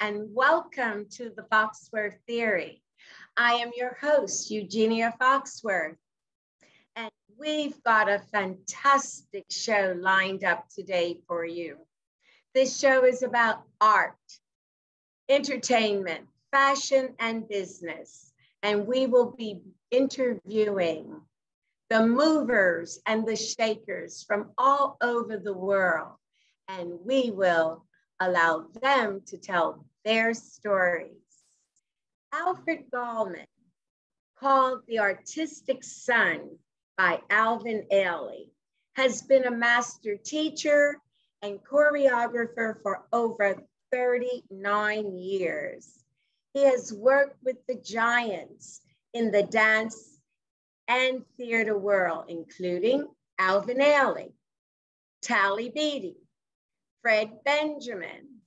And welcome to the Foxworth Theory. I am your host, Eugenia Foxworth, and we've got a fantastic show lined up today for you. This show is about art, entertainment, fashion, and business, and we will be interviewing the movers and the shakers from all over the world, and we will allow them to tell their stories. Alfred Gallman, called The Artistic Son by Alvin Ailey, has been a master teacher and choreographer for over 39 years. He has worked with the giants in the dance and theater world, including Alvin Ailey, Talley Beatty, Fred Benjamin,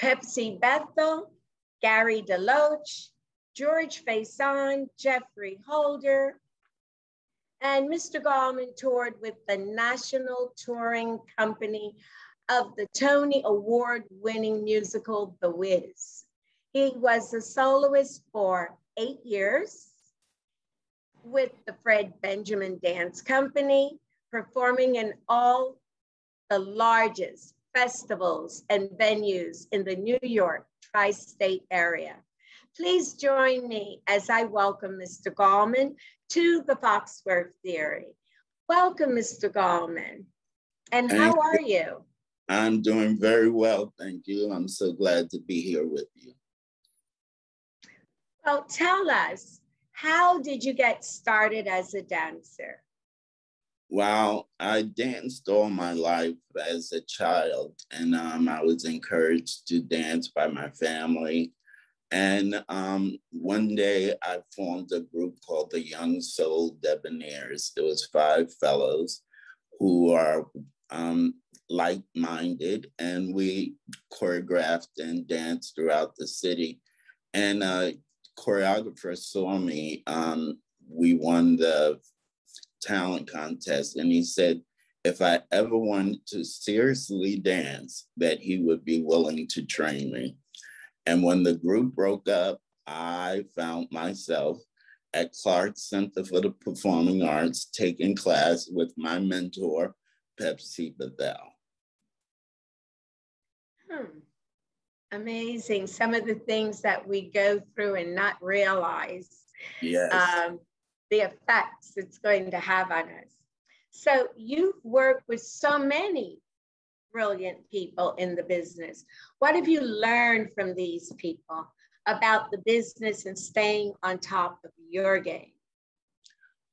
Pepsi Bethel, Gary Deloatch, George Faison, Geoffrey Holder, and Mr. Gallman toured with the National Touring Company of the Tony Award winning musical, The Wiz. He was a soloist for eight years with the Fred Benjamin Dance Company, performing in all the largest festivals and venues in the New York tri-state area. Please join me as I welcome Mr. Gallman to the Foxworth Theory. Welcome, Mr. Gallman. And how are you? you? I'm doing very well, thank you. I'm so glad to be here with you. Well, tell us, how did you get started as a dancer? Well, I danced all my life as a child, and um, I was encouraged to dance by my family. And um, one day I formed a group called the Young Soul Debonaires. There was five fellows who are um, like-minded, and we choreographed and danced throughout the city. And a choreographer saw me. Um, we won the talent contest. And he said, if I ever wanted to seriously dance, that he would be willing to train me. And when the group broke up, I found myself at Clark Center for the Performing Arts taking class with my mentor, Pepsi Bethel. Hmm. Amazing. Some of the things that we go through and not realize. Yes. Um, the effects it's going to have on us. So you've worked with so many brilliant people in the business. What have you learned from these people about the business and staying on top of your game?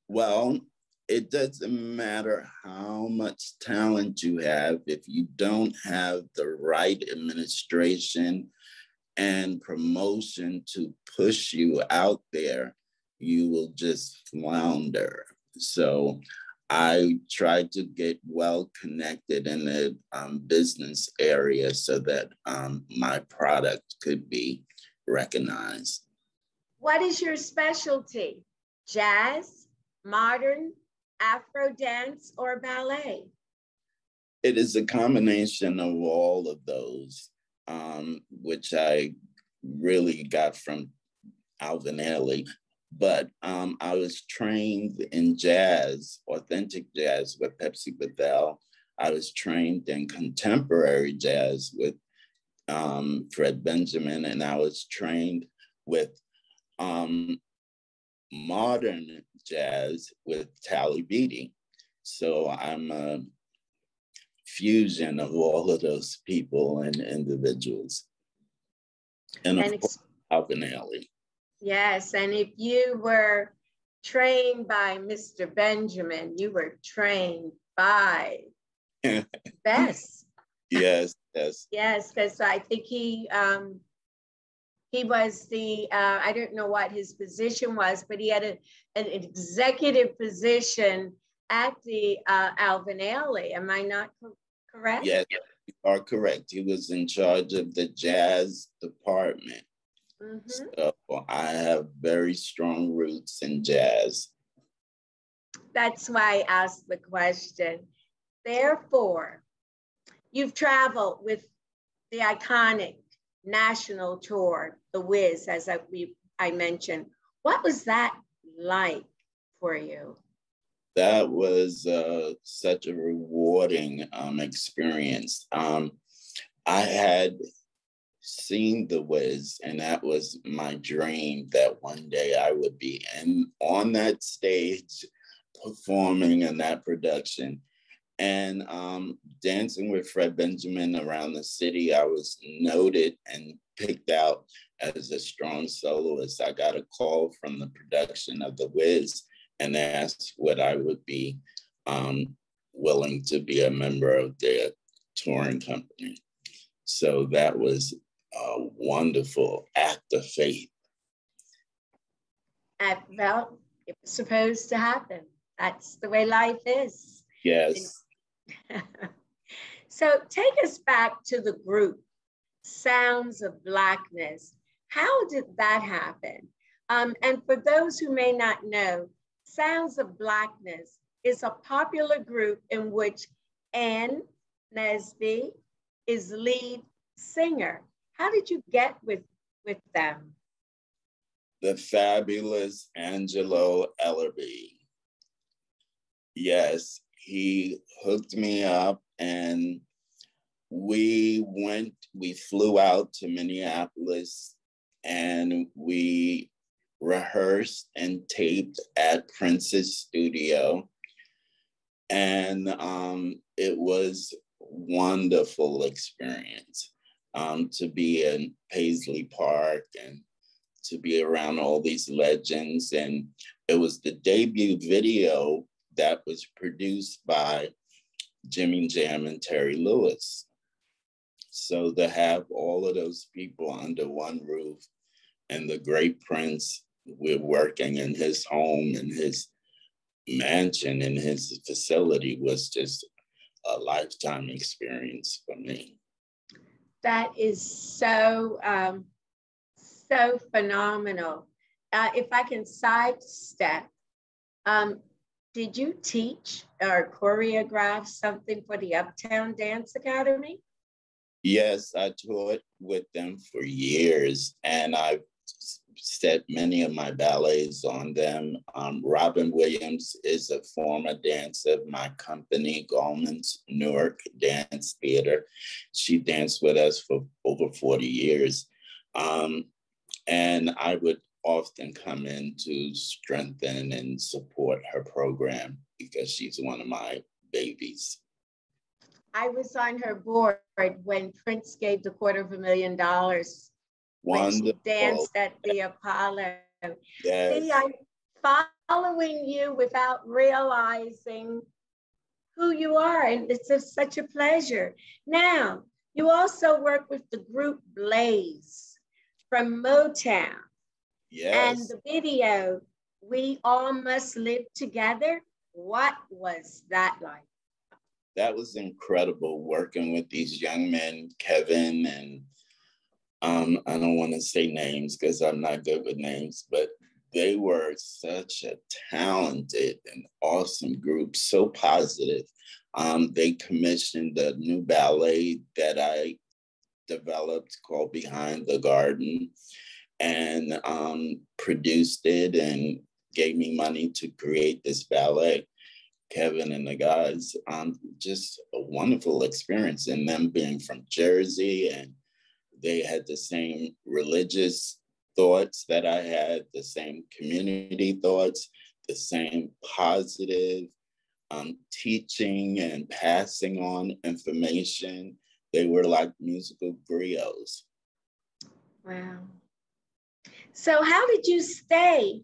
Well, it doesn't matter how much talent you have if you don't have the right administration and promotion to push you out there you will just flounder. So I tried to get well connected in the um, business area so that um, my product could be recognized. What is your specialty? Jazz, modern, Afro dance, or ballet? It is a combination of all of those, um, which I really got from Alvin Ailey but um, I was trained in jazz, authentic jazz with Pepsi Bethel. I was trained in contemporary jazz with um, Fred Benjamin, and I was trained with um, modern jazz with Talley Beatty. So I'm a fusion of all of those people and individuals. And of and course, Alvin Ailey. Yes, and if you were trained by Mr. Benjamin, you were trained by Bess. Yes, yes. yes, because I think he um, he was the uh, I don't know what his position was, but he had a, an executive position at the uh, Alvin Ailey. Am I not co- correct? Yes, you are correct. He was in charge of the jazz department. Mm-hmm. So I have very strong roots in jazz. That's why I asked the question. Therefore, you've traveled with the iconic national tour, The Wiz, as I, we, I mentioned. What was that like for you? That was uh, such a rewarding um, experience. Um, I had seen The Wiz, and that was my dream that one day I would be in on that stage performing in that production. And um, dancing with Fred Benjamin around the city, I was noted and picked out as a strong soloist. I got a call from the production of The Wiz and asked what I would be um, willing to be a member of their touring company. So that was a wonderful act of faith. And, well, it was supposed to happen. That's the way life is. Yes. so take us back to the group, Sounds of Blackness. How did that happen? Um, and for those who may not know, Sounds of Blackness is a popular group in which Ann Nesby is lead singer. How did you get with, with them? The fabulous Angelo Ellerbee. Yes, he hooked me up and we went, we flew out to Minneapolis and we rehearsed and taped at Prince's studio. And um, it was wonderful experience um, to be in Paisley Park and to be around all these legends. And it was the debut video that was produced by Jimmy Jam and Terry Lewis. So to have all of those people under one roof and the great Prince, we're working in his home and his mansion and his facility was just a lifetime experience for me. That is so, um, so phenomenal. Uh, if I can sidestep, um, did you teach or choreograph something for the Uptown Dance Academy? Yes, I taught with them for years, and I've set many of my ballets on them. Um, Robin Williams is a former dancer of my company, Gallman's Newark Dance Theater. She danced with us for over 40 years. Um, and I would often come in to strengthen and support her program because she's one of my babies. I was on her board when Prince gave the quarter of a million dollars Wonderful. when she danced at the Apollo. Yes. See, I'm following you without realizing who you are, and it's such a pleasure. Now, you also work with the group Blaze from Motown. Yes. And the video, We All Must Live Together, what was that like? That was incredible working with these young men, Kevin and um, I don't want to say names because I'm not good with names, but they were such a talented and awesome group, so positive. Um, they commissioned a new ballet that I developed called Behind the Garden and um, produced it and gave me money to create this ballet. Kevin and the guys, um, just a wonderful experience. And them being from Jersey and they had the same religious thoughts that I had, the same community thoughts, the same positive um, teaching and passing on information. They were like musical griots. Wow. So, how did you stay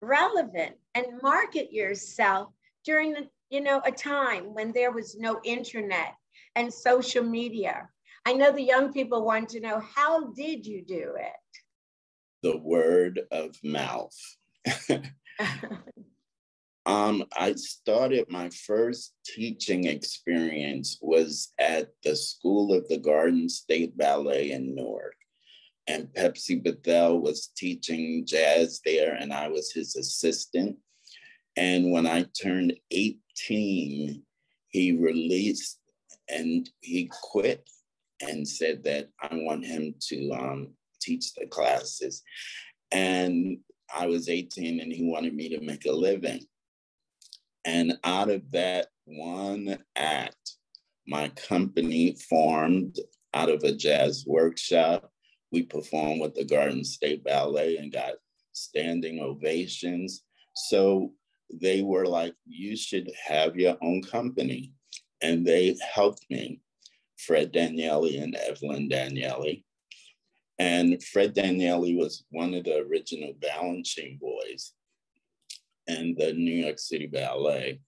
relevant and market yourself during the, you know, a time when there was no internet and social media? I know the young people want to know how did you do it? The word of mouth. um, I started my first teaching experience was at the School of the Garden State Ballet in Newark. And Pepsi Bethel was teaching jazz there, and I was his assistant. And when I turned 18, he released and he quit and said that I want him to um, teach the classes. And I was 18 and he wanted me to make a living. And out of that one act, my company formed out of a jazz workshop. We performed with the Garden State Ballet and got standing ovations. So they were like, you should have your own company. And they helped me, Fred Danieli and Evelyn Danieli. And Fred Danieli was one of the original Balanchine boys in the New York City Ballet.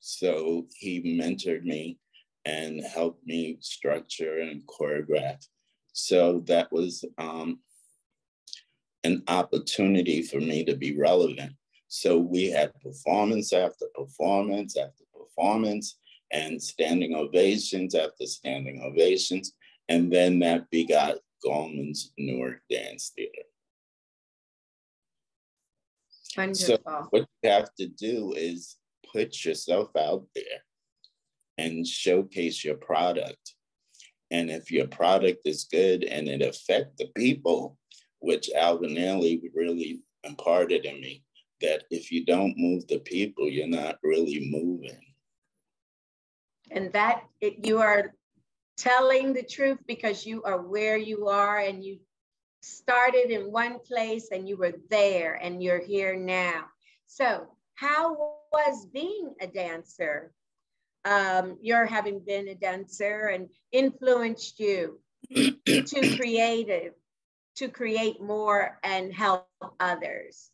So he mentored me and helped me structure and choreograph. So that was um, an opportunity for me to be relevant. So we had performance after performance after performance and standing ovations after standing ovations. And then that begot Gallman's Newark Dance Theater. Wonderful. So what you have to do is put yourself out there and showcase your product. And if your product is good and it affect the people, which Alvin Ailey really imparted in me, that if you don't move the people, you're not really moving. And that it, you are telling the truth because you are where you are and you started in one place and you were there and you're here now. So, how was being a dancer? Um, you're having been a dancer and influenced you to creative, to create more and help others.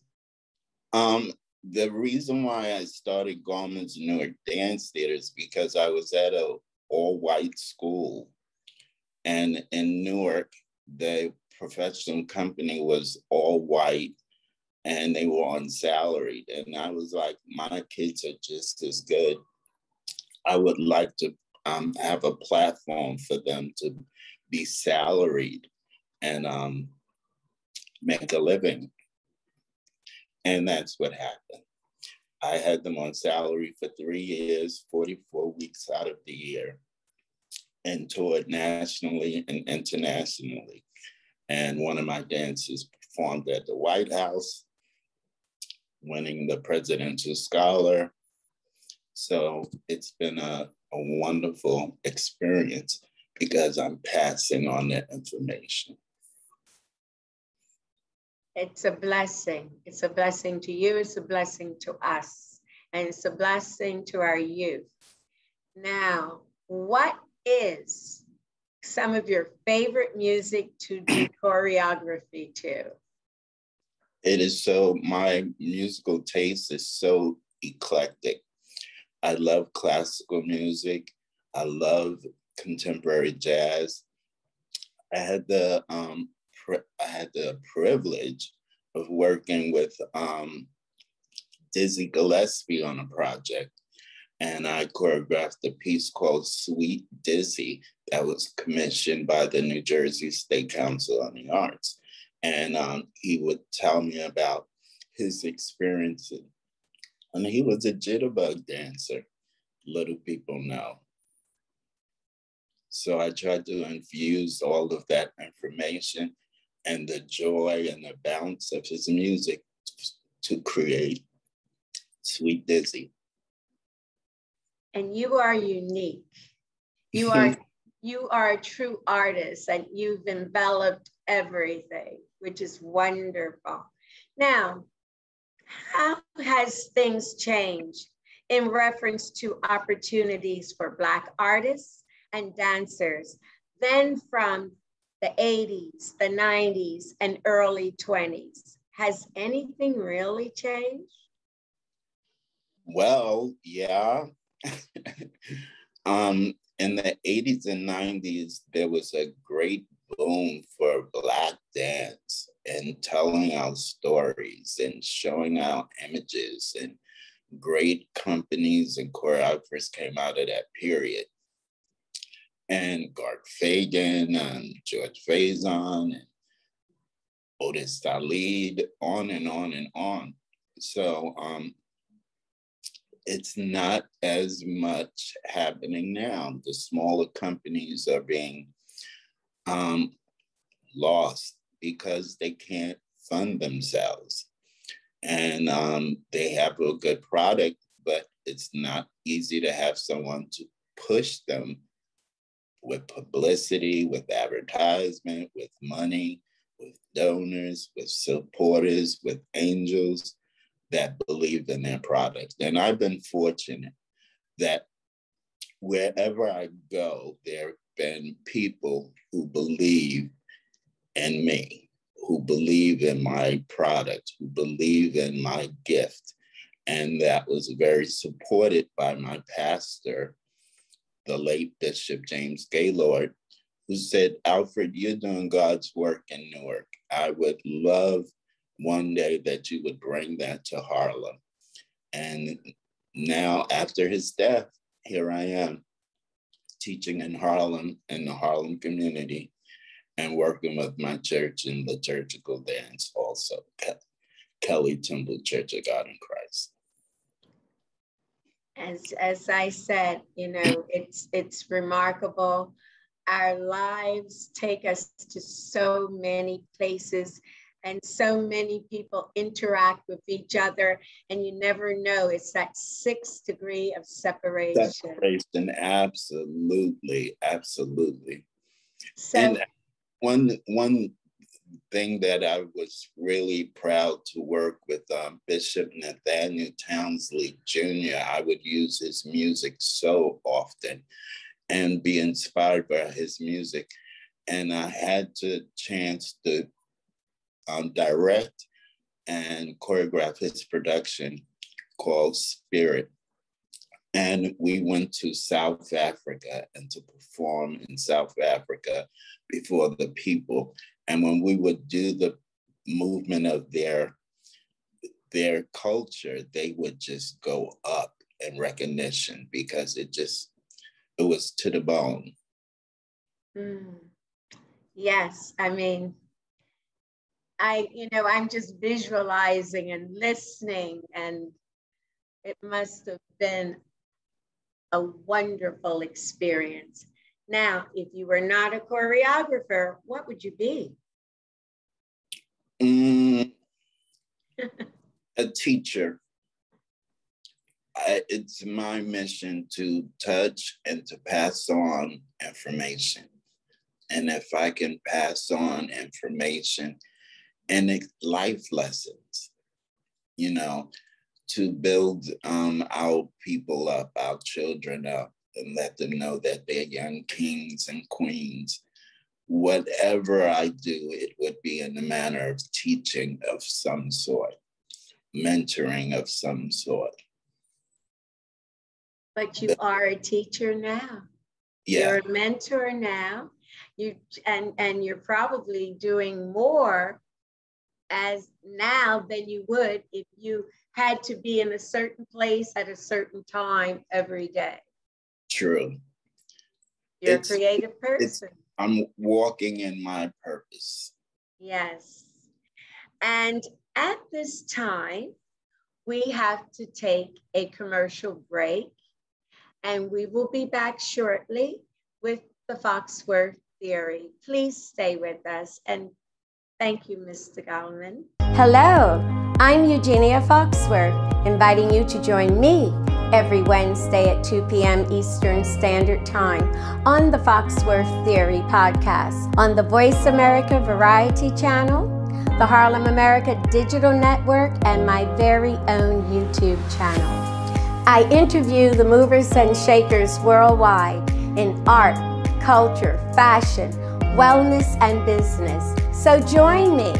Um, the reason why I started Gallman's Newark Dance Theater is because I was at a all white school, and in Newark, the professional company was all white, and they were on salaried, and I was like, my kids are just as good. I would like to um, have a platform for them to be salaried and um, make a living and that's what happened. I had them on salary for three years, 44 weeks out of the year, and toured nationally and internationally. And one of my dancers performed at the White House, winning the Presidential Scholar. So it's been a, a wonderful experience because I'm passing on that information. It's a blessing. It's a blessing to you. It's a blessing to us. And it's a blessing to our youth. Now, what is some of your favorite music to do choreography to? It is so, my musical taste is so eclectic. I love classical music. I love contemporary jazz. I had the um, I had the privilege of working with um, Dizzy Gillespie on a project. And I choreographed a piece called Sweet Dizzy that was commissioned by the New Jersey State Council on the Arts. And um, he would tell me about his experiences. And he was a jitterbug dancer, little people know. So I tried to infuse all of that information and the joy and the bounce of his music to create Sweet Dizzy. And you are unique. You are you are a true artist and you've enveloped everything, which is wonderful. Now, how has things changed in reference to opportunities for Black artists and dancers, then from the 80s, the 90s, and early 20s. Has anything really changed? Well, yeah. um, in the 80s and 90s, there was a great boom for Black dance and telling our stories and showing our images, and great companies and choreographers came out of that period and Garth Fagan and George Faison and Otis Sallid, on and on and on. So um, it's not as much happening now. The smaller companies are being um, lost because they can't fund themselves. And um, they have a good product, but it's not easy to have someone to push them with publicity, with advertisement, with money, with donors, with supporters, with angels that believe in their product. And I've been fortunate that wherever I go, there have been people who believe in me, who believe in my product, who believe in my gift. And that was very supported by my pastor the late Bishop James Gaylord, who said, Alfred, you're doing God's work in Newark. I would love one day that you would bring that to Harlem. And now, after his death, here I am teaching in Harlem, in the Harlem community, and working with my church in liturgical dance also, Kelly Temple Church of God in Christ as as I said, you know, it's it's remarkable. Our lives take us to so many places and so many people interact with each other and you never know it's that sixth degree of separation separation absolutely absolutely so and one one thing that I was really proud to work with um, Bishop Nathaniel Townsley Jr. I would use his music so often and be inspired by his music. And I had the chance to um, direct and choreograph his production called Spirit. And we went to South Africa and to perform in South Africa before the people. And when we would do the movement of their their culture, they would just go up in recognition because it just it was to the bone. Mm. Yes, I mean, I you know I'm just visualizing and listening, and it must have been a wonderful experience. Now, if you were not a choreographer, what would you be? Mm, a teacher. I, it's my mission to touch and to pass on information. And if I can pass on information and life lessons, you know, to build um, our people up, our children up, and let them know that they're young kings and queens. Whatever I do, it would be in the manner of teaching of some sort, mentoring of some sort. But you are a teacher now. Yeah. You're a mentor now. You and and you're probably doing more as now than you would if you had to be in a certain place at a certain time every day true. You're it's, a creative person. I'm walking in my purpose. Yes. And at this time, we have to take a commercial break, and we will be back shortly with the Foxworth theory. Please stay with us, and thank you, Mr. Gallman. Hello, I'm Eugenia Foxworth, inviting you to join me every Wednesday at 2 p.m. Eastern Standard Time on the Foxworth Theory podcast on the Voice America Variety Channel, the Harlem America Digital Network, and my very own YouTube channel. I interview the movers and shakers worldwide in art, culture, fashion, wellness, and business. So join me,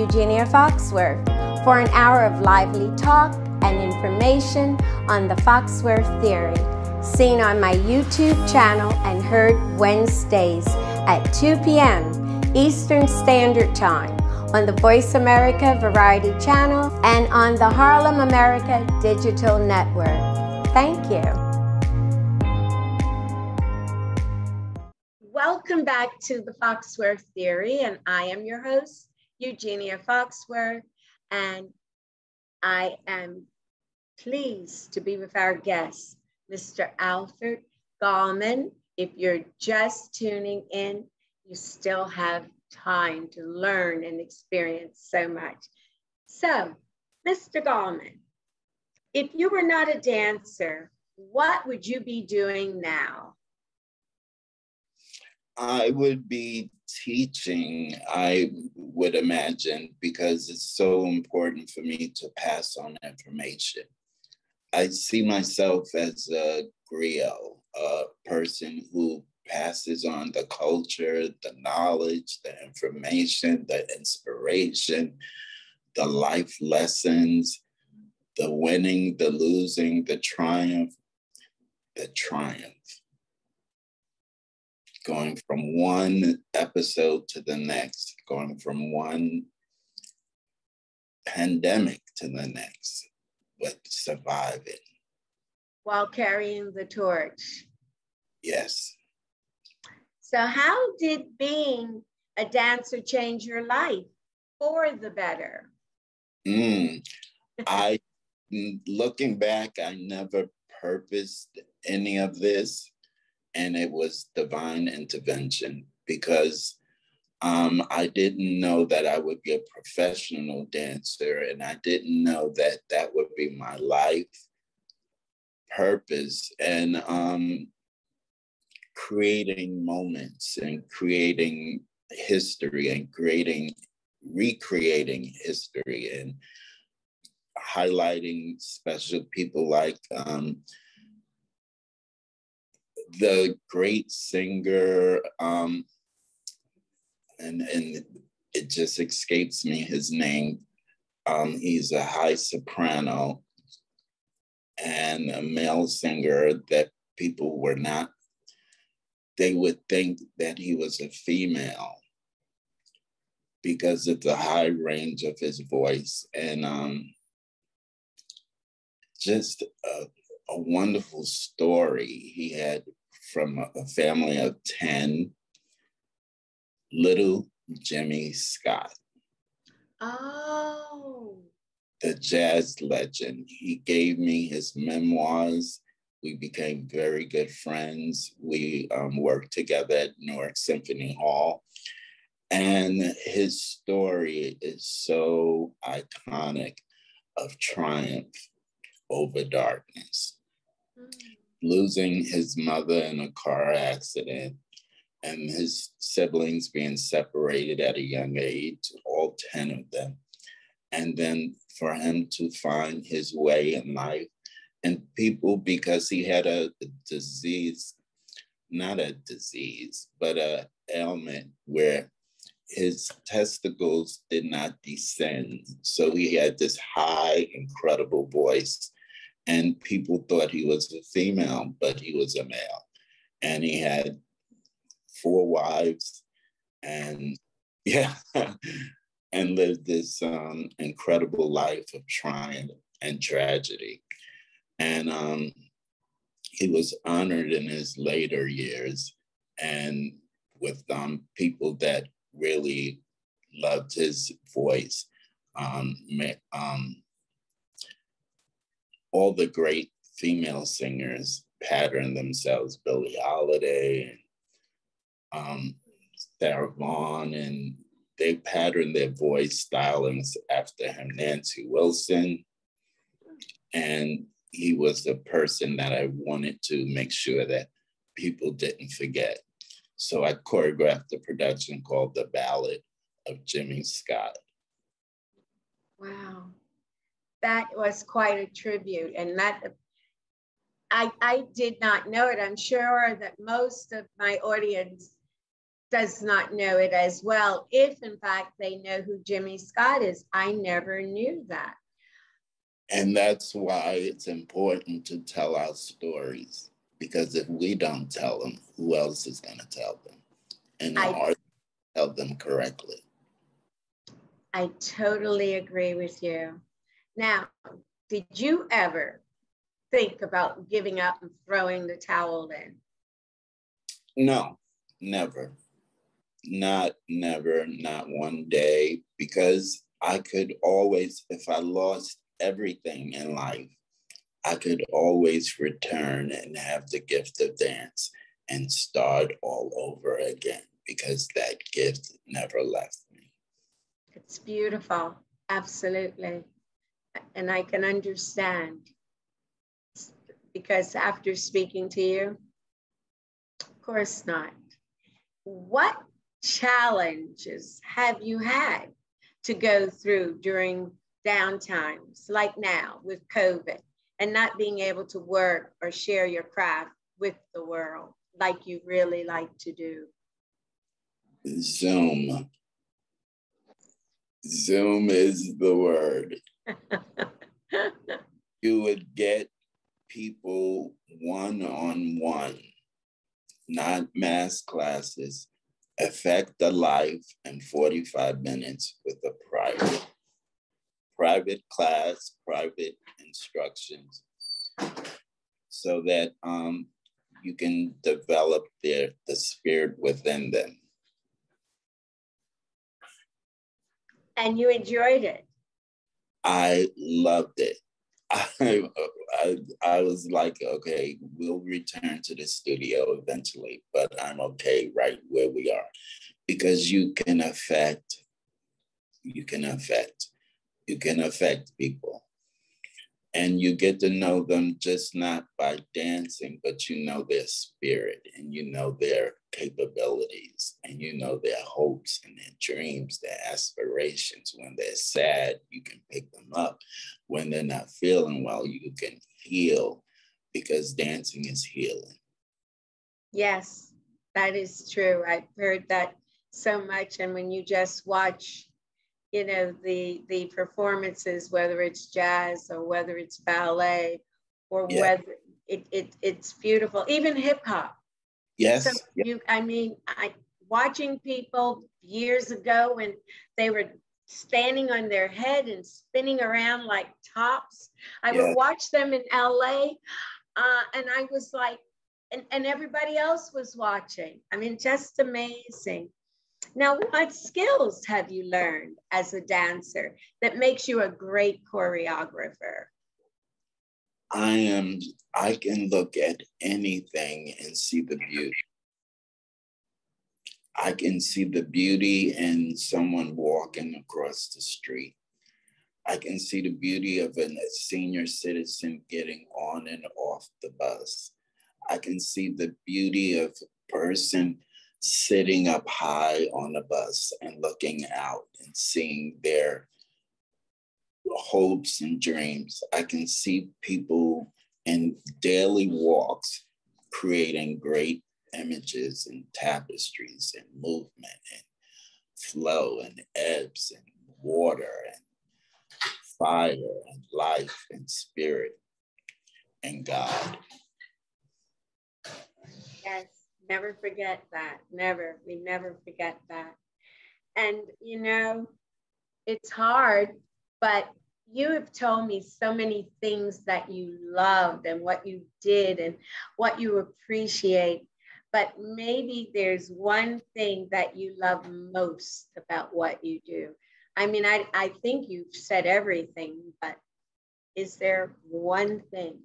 Eugenia Foxworth, for an hour of lively talk and information on the Foxworth Theory, seen on my YouTube channel and heard Wednesdays at 2 p.m. Eastern Standard Time on the Voice America Variety Channel and on the Harlem America Digital Network. Thank you. Welcome back to the Foxworth Theory, and I am your host, Eugenia Foxworth, and I am pleased to be with our guest, Mr. Alfred Gallman. If you're just tuning in, you still have time to learn and experience so much. So, Mr. Gallman, if you were not a dancer, what would you be doing now? I would be teaching, I would imagine, because it's so important for me to pass on information. I see myself as a griot, a person who passes on the culture, the knowledge, the information, the inspiration, the life lessons, the winning, the losing, the triumph, the triumph going from one episode to the next, going from one pandemic to the next, but surviving. While carrying the torch. Yes. So, how did being a dancer change your life for the better? Mm, I, looking back, I never purposed any of this and it was divine intervention because um, I didn't know that I would be a professional dancer, and I didn't know that that would be my life purpose. And um, creating moments and creating history and creating, recreating history and highlighting special people like um, the great singer, um, and and it just escapes me his name. Um, he's a high soprano and a male singer that people were not. They would think that he was a female because of the high range of his voice and um, just a, a wonderful story. He had from a family of 10, little Jimmy Scott. Oh. The jazz legend. He gave me his memoirs. We became very good friends. We um, worked together at Newark Symphony Hall. And his story is so iconic of triumph over darkness. Mm losing his mother in a car accident and his siblings being separated at a young age, all 10 of them. And then for him to find his way in life and people, because he had a disease, not a disease, but a ailment where his testicles did not descend. So he had this high, incredible voice and people thought he was a female, but he was a male. And he had four wives and yeah, and lived this um, incredible life of triumph and tragedy. And um, he was honored in his later years and with um, people that really loved his voice. Um, um, all the great female singers pattern themselves, Billie Holiday and um, Sarah Vaughan, and they pattern their voice stylings after him, Nancy Wilson. And he was the person that I wanted to make sure that people didn't forget. So I choreographed a production called The Ballad of Jimmy Scott. Wow that was quite a tribute and that I, I did not know it. I'm sure that most of my audience does not know it as well, if in fact they know who Jimmy Scott is. I never knew that. And that's why it's important to tell our stories, because if we don't tell them, who else is going to tell them? And I, tell them correctly. I totally agree with you. Now, did you ever think about giving up and throwing the towel in? No, never. Not never, not one day, because I could always, if I lost everything in life, I could always return and have the gift of dance and start all over again because that gift never left me. It's beautiful. Absolutely. And I can understand because after speaking to you, of course not. What challenges have you had to go through during downtimes like now with COVID and not being able to work or share your craft with the world like you really like to do? Zoom. Zoom is the word. you would get people one on one, not mass classes, affect the life in 45 minutes with a private private class, private instructions, so that um, you can develop their the spirit within them. And you enjoyed it. I loved it. I, I, I was like, okay, we'll return to the studio eventually, but I'm okay right where we are because you can affect, you can affect, you can affect people and you get to know them just not by dancing, but you know their spirit and you know their capabilities and you know their hopes and their dreams, their aspirations. When they're sad, you can pick them up. When they're not feeling well, you can heal because dancing is healing. Yes, that is true. I've heard that so much. And when you just watch you know the the performances whether it's jazz or whether it's ballet or yeah. whether it, it it's beautiful even hip hop yes. So you i mean i watching people years ago when they were standing on their head and spinning around like tops i would watch them in la uh, and i was like and, and everybody else was watching. I mean just amazing. Now, what skills have you learned as a dancer that makes you a great choreographer? I am, I can look at anything and see the beauty. I can see the beauty in someone walking across the street. I can see the beauty of a senior citizen getting on and off the bus. I can see the beauty of a person sitting up high on a bus and looking out and seeing their hopes and dreams. I can see people in daily walks creating great images and tapestries and movement and flow and ebbs and water and fire and life and spirit and God. Yes. Never forget that. Never. We never forget that. And, you know, it's hard, but you have told me so many things that you loved and what you did and what you appreciate. But maybe there's one thing that you love most about what you do. I mean, I, I think you've said everything, but is there one thing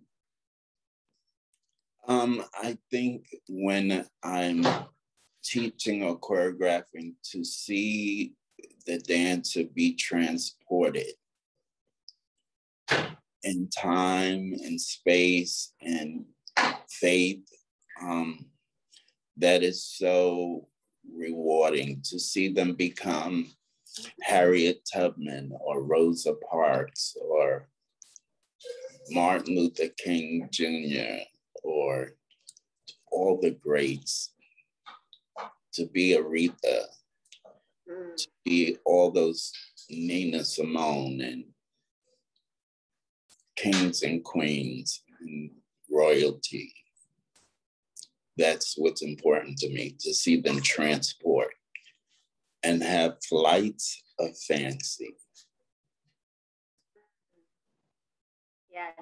um, I think when I'm teaching or choreographing to see the dancer be transported in time and space and faith, um, that is so rewarding to see them become Harriet Tubman or Rosa Parks or Martin Luther King Jr or all the greats, to be Aretha, mm. to be all those Nina Simone and kings and queens and royalty. That's what's important to me to see them transport and have flights of fancy. Yes,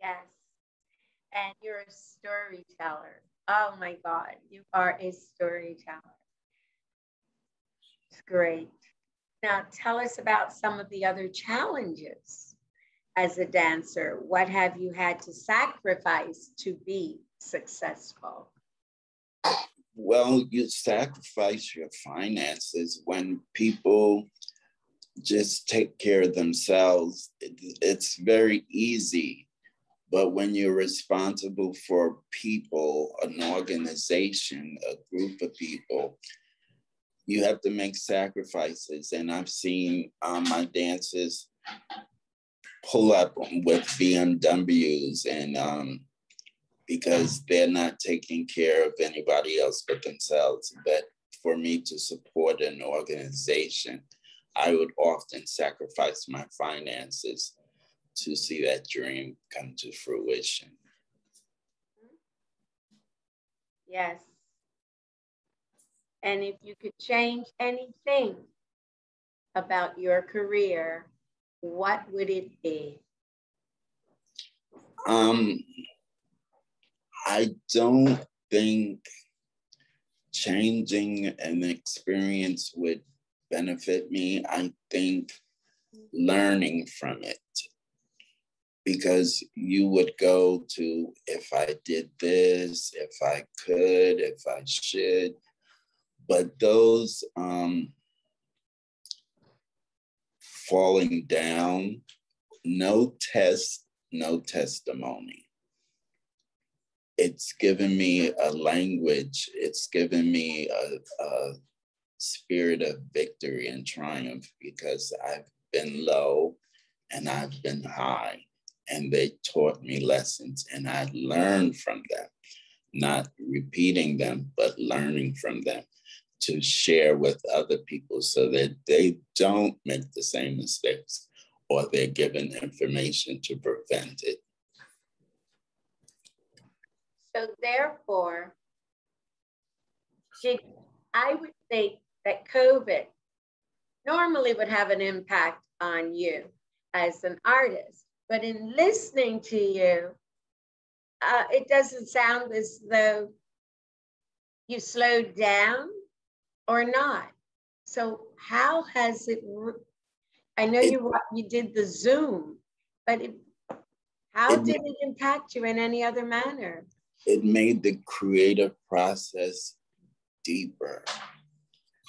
yes and you're a storyteller. Oh my God, you are a storyteller. It's great. Now, tell us about some of the other challenges as a dancer. What have you had to sacrifice to be successful? well, you sacrifice your finances when people just take care of themselves. It's very easy. But when you're responsible for people, an organization, a group of people, you have to make sacrifices. And I've seen um, my dancers pull up with BMWs and um, because they're not taking care of anybody else but themselves. But for me to support an organization, I would often sacrifice my finances to see that dream come to fruition. Yes. And if you could change anything about your career, what would it be? Um, I don't think changing an experience would benefit me. I think learning from it because you would go to if I did this, if I could, if I should. But those um, falling down, no test, no testimony it's given me a language, it's given me a, a spirit of victory and triumph because I've been low and I've been high. And they taught me lessons and I learned from them, not repeating them, but learning from them to share with other people so that they don't make the same mistakes or they're given information to prevent it. So therefore, she, I would think that COVID normally would have an impact on you as an artist. But in listening to you, uh, it doesn't sound as though you slowed down or not. So how has it? I know you you did the Zoom, but it, how it, did it impact you in any other manner? it made the creative process deeper.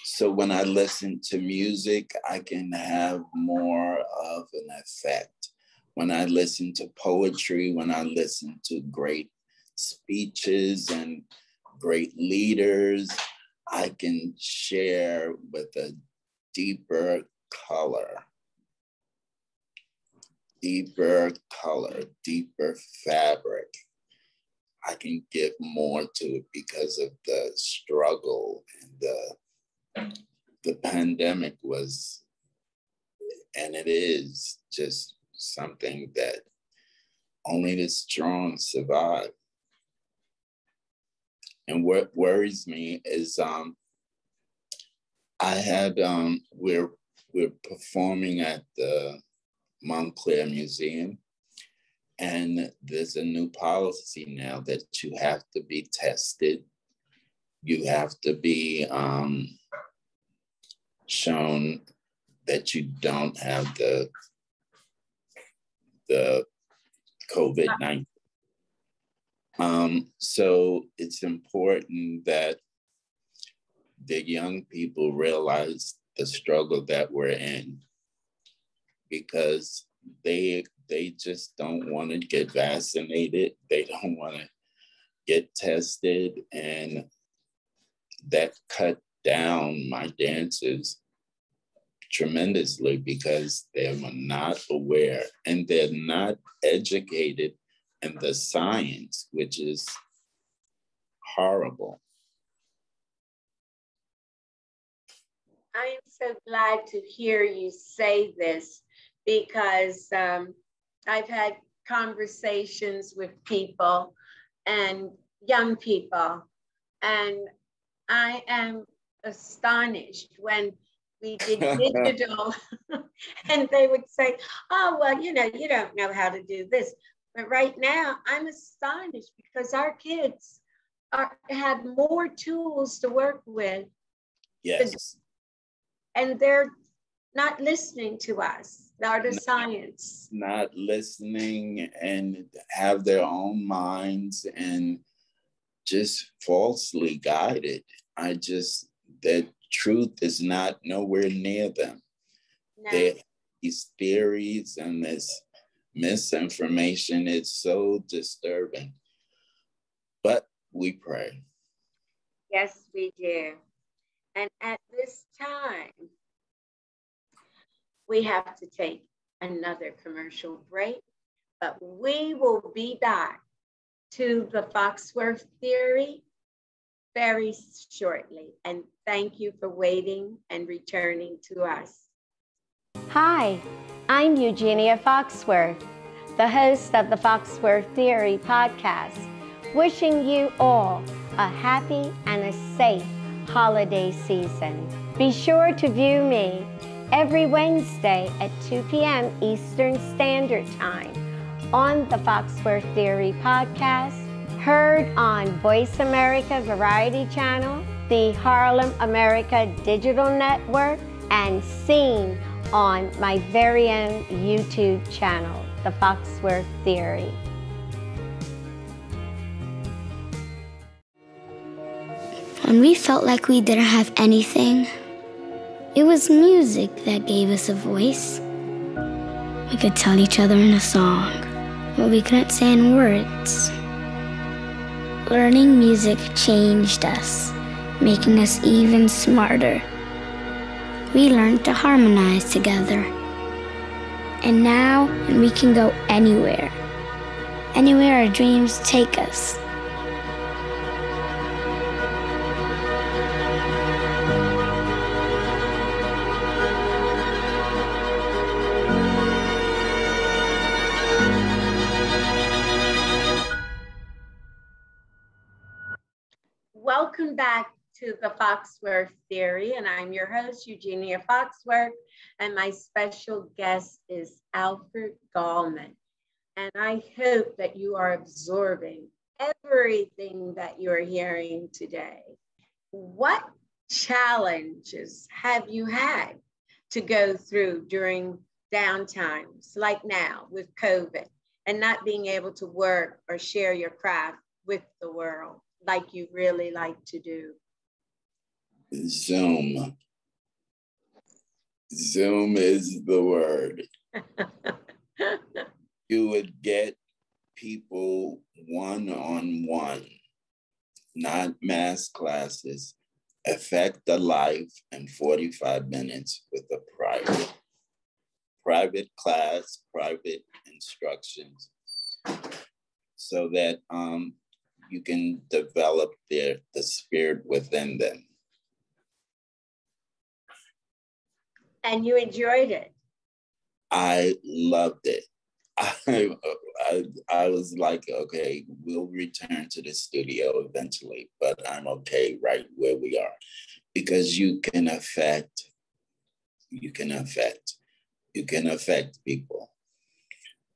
So when I listen to music, I can have more of an effect. When I listen to poetry, when I listen to great speeches and great leaders, I can share with a deeper color, deeper color, deeper fabric. I can give more to it because of the struggle and the the pandemic was and it is just something that only the strong survive. And what worries me is um I had um we're we're performing at the Montclair Museum and there's a new policy now that you have to be tested. You have to be um, shown that you don't have the the COVID nineteen. Um, so it's important that the young people realize the struggle that we're in because they they just don't want to get vaccinated. They don't want to get tested. And that cut down my dances tremendously because they were not aware and they're not educated in the science, which is horrible. I am so glad to hear you say this because um, I've had conversations with people and young people, and I am astonished when we did digital and they would say, oh, well, you know, you don't know how to do this. But right now, I'm astonished because our kids are, have more tools to work with. Yes. And they're not listening to us, the art of not, science. Not listening and have their own minds and just falsely guided. I just, that truth is not nowhere near them. No. They, these theories and this misinformation is so disturbing. But we pray. Yes, we do. And at this time, we have to take another commercial break, but we will be back to the Foxworth theory very shortly. And thank you for waiting and returning to us. Hi, I'm Eugenia Foxworth, the host of the Foxworth Theory podcast, wishing you all a happy and a safe holiday season. Be sure to view me every Wednesday at 2 p.m. Eastern Standard Time on the Foxworth Theory podcast, heard on Voice America Variety Channel, the Harlem America Digital Network, and seen on my very own YouTube channel, The Foxworth Theory. When we felt like we didn't have anything, it was music that gave us a voice. We could tell each other in a song what we couldn't say in words. Learning music changed us, making us even smarter. We learned to harmonize together. And now we can go anywhere, anywhere our dreams take us. To the Foxworth Theory, and I'm your host, Eugenia Foxworth, and my special guest is Alfred Gallman. And I hope that you are absorbing everything that you're hearing today. What challenges have you had to go through during downtimes, like now with COVID, and not being able to work or share your craft with the world? like you really like to do? Zoom. Zoom is the word. you would get people one on one, not mass classes, affect the life in 45 minutes with a private private class, private instructions, so that um, you can develop their the spirit within them. And you enjoyed it. I loved it. I, I, I was like, okay, we'll return to the studio eventually, but I'm okay right where we are because you can affect, you can affect, you can affect people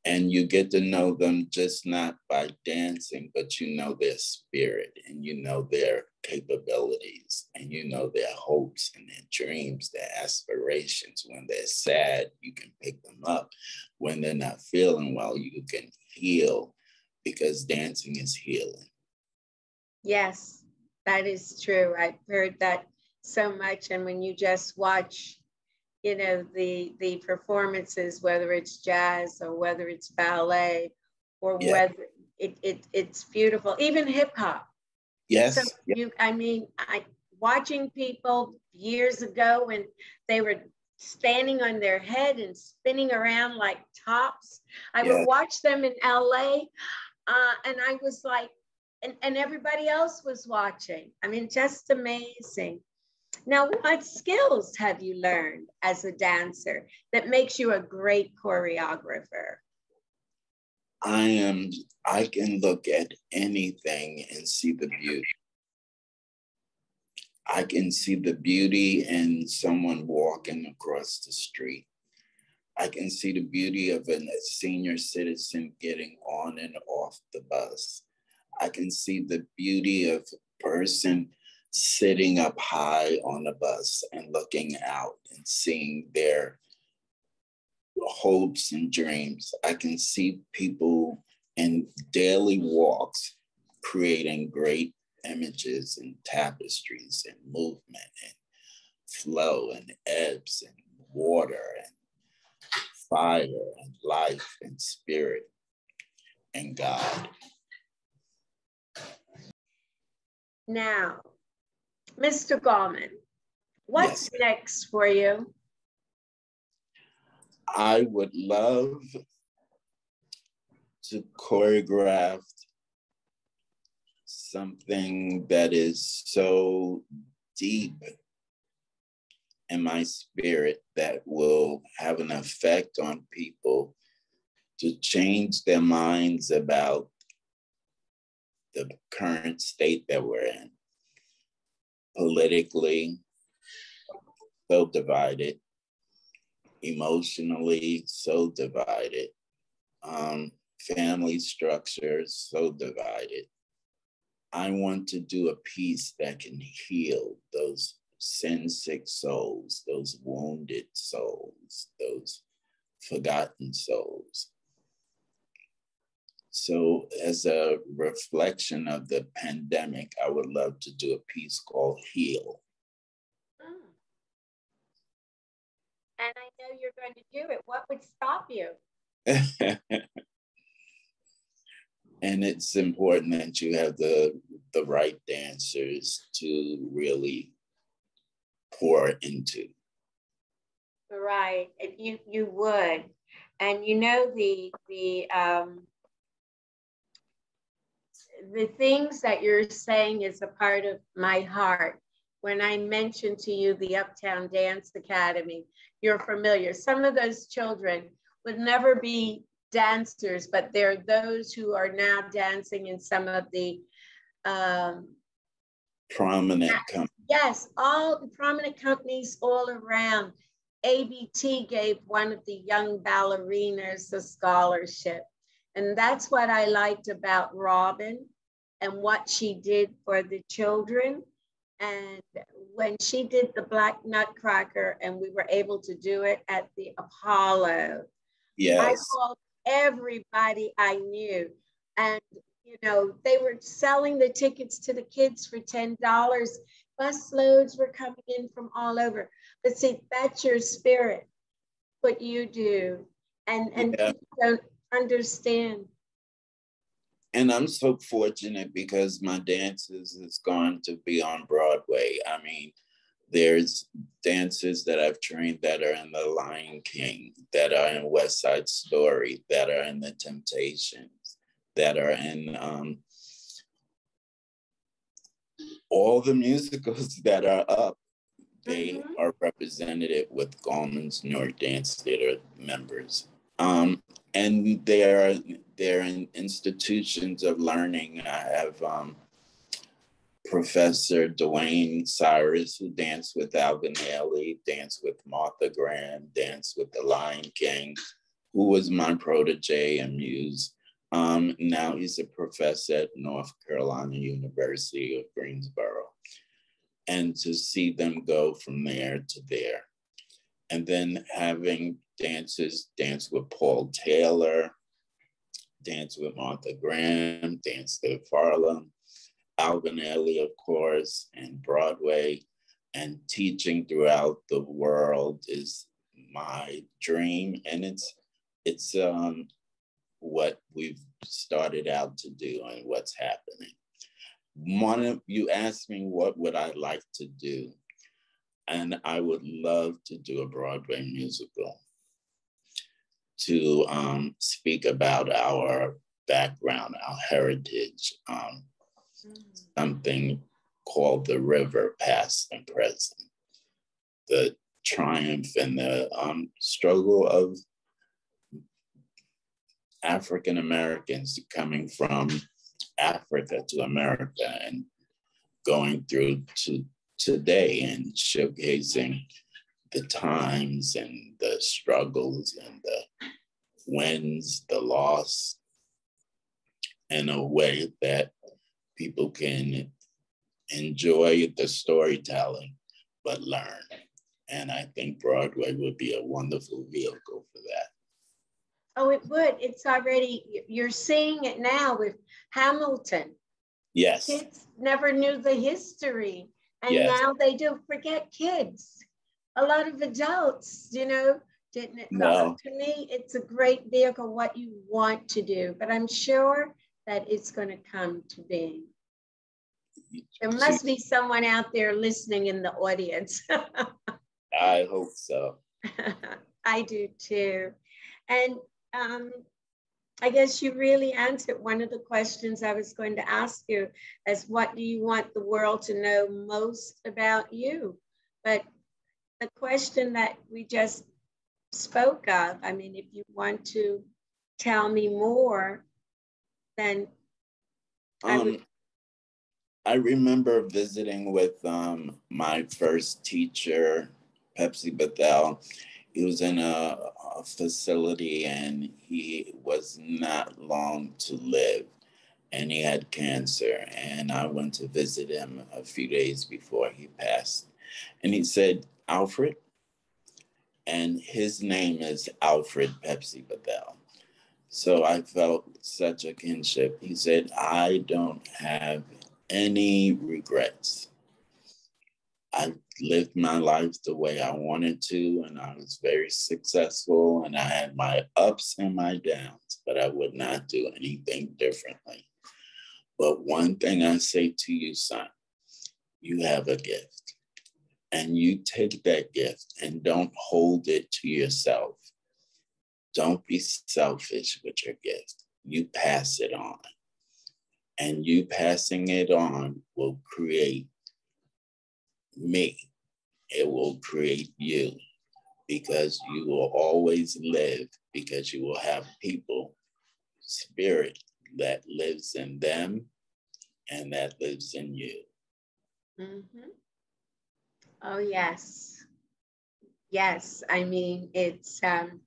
and you get to know them just not by dancing, but you know their spirit and you know their capabilities and you know their hopes and their dreams, their aspirations. When they're sad, you can pick them up. When they're not feeling well, you can heal because dancing is healing. Yes, that is true. I've heard that so much. And when you just watch you know the the performances whether it's jazz or whether it's ballet or yeah. whether it, it it's beautiful. Even hip hop. Yes so you i mean i watching people years ago when they were standing on their head and spinning around like tops i yeah. would watch them in la uh, and i was like and, and everybody else was watching. I mean just amazing now, what skills have you learned as a dancer that makes you a great choreographer? I am, I can look at anything and see the beauty. I can see the beauty in someone walking across the street. I can see the beauty of a senior citizen getting on and off the bus. I can see the beauty of a person sitting up high on the bus and looking out and seeing their hopes and dreams. I can see people in daily walks creating great images and tapestries and movement and flow and ebbs and water and fire and life and spirit and God. Now, Mr. Gallman, what's yes. next for you? I would love to choreograph something that is so deep in my spirit that will have an effect on people to change their minds about the current state that we're in. Politically, so divided, emotionally, so divided, um, family structures, so divided. I want to do a piece that can heal those sin sick souls, those wounded souls, those forgotten souls. So, as a reflection of the pandemic, I would love to do a piece called Heal. Mm. And I know you're going to do it. What would stop you? and it's important that you have the the right dancers to really pour into right you you would and you know the the um the things that you're saying is a part of my heart when i mentioned to you the uptown dance academy you're familiar some of those children would never be dancers, but there are those who are now dancing in some of the um, prominent companies. Yes, all the prominent companies all around. ABT gave one of the young ballerinas a scholarship. And that's what I liked about Robin and what she did for the children. And when she did the Black Nutcracker and we were able to do it at the Apollo, yes. I called everybody I knew. And, you know, they were selling the tickets to the kids for $10. Bus loads were coming in from all over. But see, that's your spirit, what you do. And, and yeah. people don't understand. And I'm so fortunate because my dances is going to be on Broadway. I mean, there's dances that I've trained that are in The Lion King, that are in West Side Story, that are in The Temptations, that are in um, all the musicals that are up. They mm-hmm. are represented with Gallman's Newark Dance Theater members. Um, and they are they're in institutions of learning. I have um, Professor Duane Cyrus, who danced with Alvin Ailey, danced with Martha Graham, danced with The Lion King, who was my protege and muse. Um, now he's a professor at North Carolina University of Greensboro. And to see them go from there to there. And then having dancers dance with Paul Taylor, dance with Martha Graham, dance with Farlam, Alvin Ailey, of course, and Broadway, and teaching throughout the world is my dream, and it's it's um, what we've started out to do and what's happening. One of you asked me what would I like to do, and I would love to do a Broadway musical to um, speak about our background, our heritage, um, something called the river, past and present. The triumph and the um, struggle of African Americans coming from Africa to America and going through to today and showcasing the times and the struggles and the wins, the loss in a way that people can enjoy the storytelling, but learn. And I think Broadway would be a wonderful vehicle for that. Oh, it would. It's already, you're seeing it now with Hamilton. Yes. Kids never knew the history. And Yes. now they do forget kids. A lot of adults, you know, didn't it? No. To me, it's a great vehicle, what you want to do, but I'm sure that it's going to come to being. There must be someone out there listening in the audience. I hope so. I do too. And um, I guess you really answered one of the questions I was going to ask you as what do you want the world to know most about you? But the question that we just spoke of, I mean, if you want to tell me more, then I would- Um, I remember visiting with um, my first teacher, Pepsi Bethel. He was in a, a facility and he was not long to live and he had cancer. And I went to visit him a few days before he passed. And he said, Alfred, and his name is Alfred Pepsi Bethel. So I felt such a kinship. He said, I don't have any regrets. I lived my life the way I wanted to, and I was very successful, and I had my ups and my downs, but I would not do anything differently. But one thing I say to you, son, you have a gift, and you take that gift and don't hold it to yourself. Don't be selfish with your gift. You pass it on and you passing it on will create me. It will create you because you will always live because you will have people, spirit that lives in them and that lives in you. Mhm. Oh, yes. Yes, I mean, it's, um,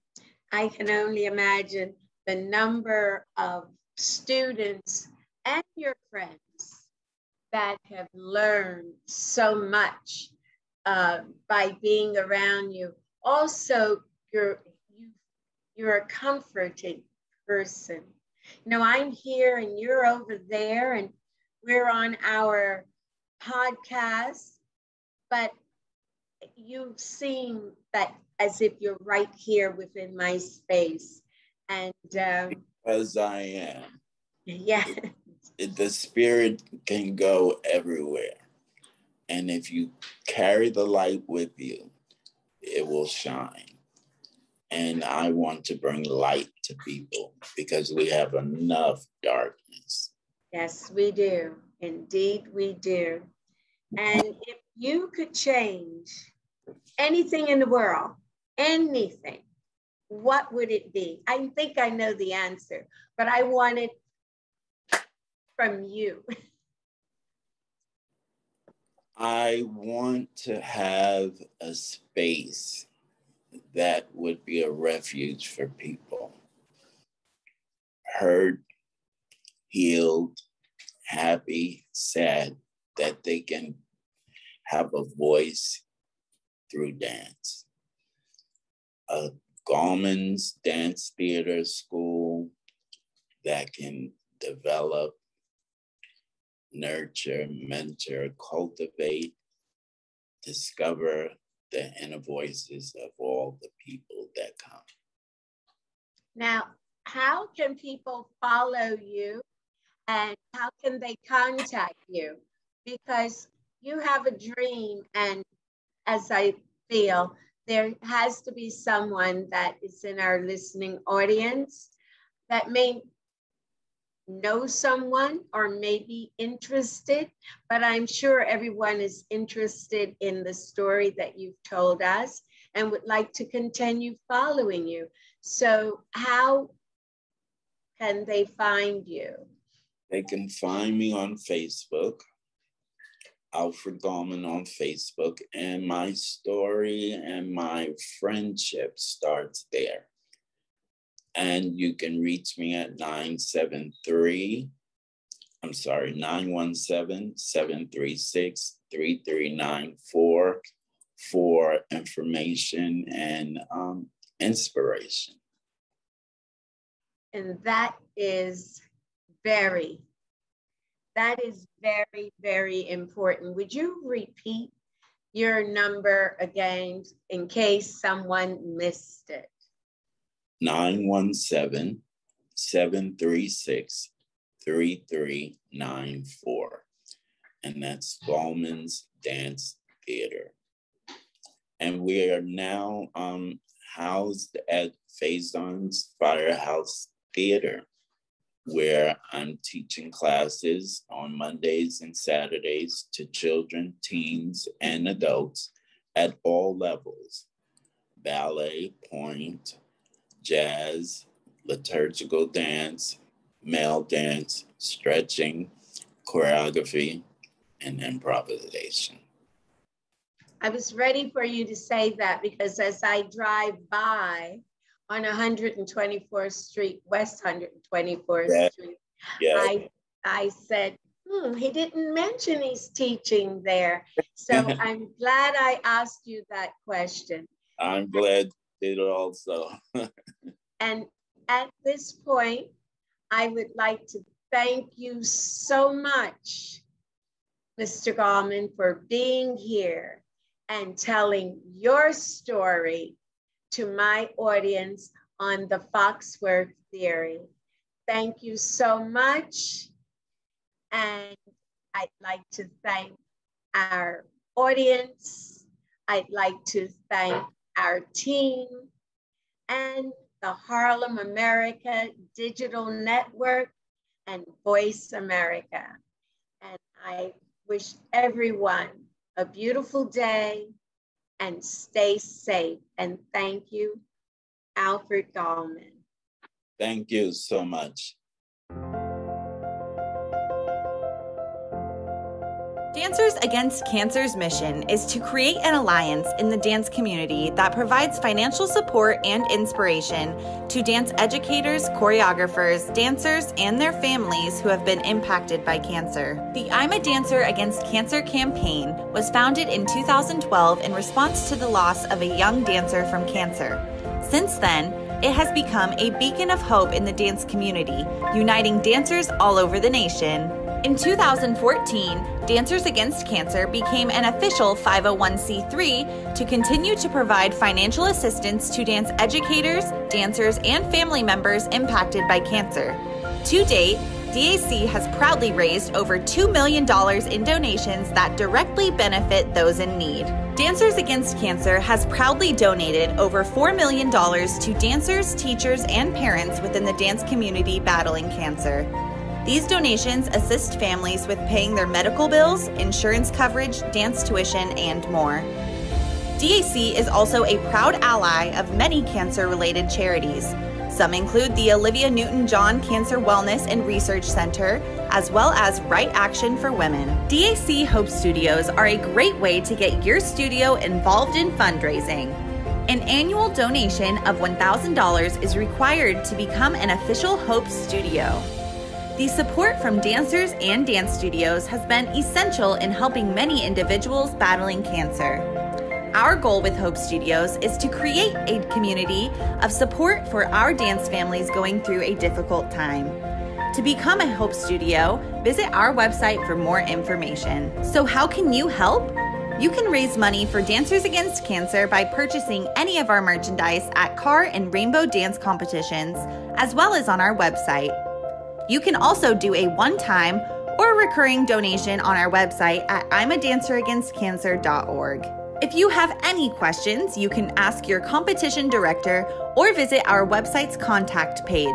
I can only imagine the number of students and your friends that have learned so much uh, by being around you. Also, you're, you, you're a comforting person. You know, I'm here and you're over there, and we're on our podcast, but you seem that as if you're right here within my space. And um, As I am, yeah, it- the spirit can go everywhere. And if you carry the light with you, it will shine. And I want to bring light to people because we have enough darkness. yes, we do. Indeed, we do. And if you could change anything in the world, anything, what would it be? I think I know the answer, but I want it from you. I want to have a space that would be a refuge for people. Hurt, healed, happy, sad, that they can have a voice through dance. A Gallman's Dance Theater School that can develop nurture, mentor, cultivate, discover the inner voices of all the people that come. Now, how can people follow you and how can they contact you? Because you have a dream, and as I feel, there has to be someone that is in our listening audience that may know someone or may be interested, but I'm sure everyone is interested in the story that you've told us and would like to continue following you. So, how can they find you? They can find me on Facebook, Alfred Gallman on Facebook, and my story and my friendship starts there. And you can reach me at 973, I'm sorry, 917 736 3394 for information and um, inspiration. And that is very, That is very, very important. Would you repeat your number again in case someone missed it? 917 736 3394. And that's Gallman's Dance Theater. And we are now um, housed at Faison's Firehouse Theater, where I'm teaching classes on Mondays and Saturdays to children, teens, and adults at all levels ballet, pointe, jazz, liturgical dance, male dance, stretching, choreography, and improvisation. I was ready for you to say that because as I drive by on 124th Street, West 124th yeah. Street, yeah. I, I said, hmm, he didn't mention he's teaching there. So I'm glad I asked you that question. I'm glad it also. and at this point, I would like to thank you so much, Mr. Gallman, for being here and telling your story to my audience on the Foxworth theory. Thank you so much. And I'd like to thank our audience. I'd like to thank our team and the Harlem America Digital Network and Voice America. And I wish everyone a beautiful day and stay safe. And thank you, Alfred Gallman. Thank you so much. Dancers Against Cancer's mission is to create an alliance in the dance community that provides financial support and inspiration to dance educators, choreographers, dancers, and their families who have been impacted by cancer. The I'm a Dancer Against Cancer campaign was founded in 2012 in response to the loss of a young dancer from cancer. Since then, it has become a beacon of hope in the dance community, uniting dancers all over the nation in 2014, Dancers Against Cancer became an official 501c3 to continue to provide financial assistance to dance educators, dancers, and family members impacted by cancer. To date, DAC has proudly raised over $2 million in donations that directly benefit those in need. Dancers Against Cancer has proudly donated over $4 million to dancers, teachers, and parents within the dance community battling cancer. These donations assist families with paying their medical bills, insurance coverage, dance tuition, and more. DAC is also a proud ally of many cancer related charities. Some include the Olivia Newton John Cancer Wellness and Research Center, as well as Right Action for Women. DAC Hope Studios are a great way to get your studio involved in fundraising. An annual donation of $1,000 is required to become an official Hope Studio. The support from dancers and dance studios has been essential in helping many individuals battling cancer. Our goal with Hope Studios is to create a community of support for our dance families going through a difficult time. To become a Hope Studio, visit our website for more information. So, how can you help? You can raise money for Dancers Against Cancer by purchasing any of our merchandise at KAR and rainbow dance competitions, as well as on our website. You can also do a one time or recurring donation on our website at I'mADancerAgainstCancer.org. If you have any questions, you can ask your competition director or visit our website's contact page.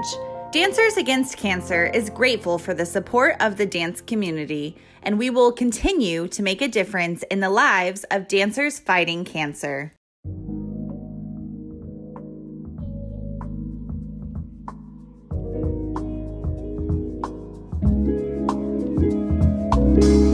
Dancers Against Cancer is grateful for the support of the dance community, and we will continue to make a difference in the lives of dancers fighting cancer. you.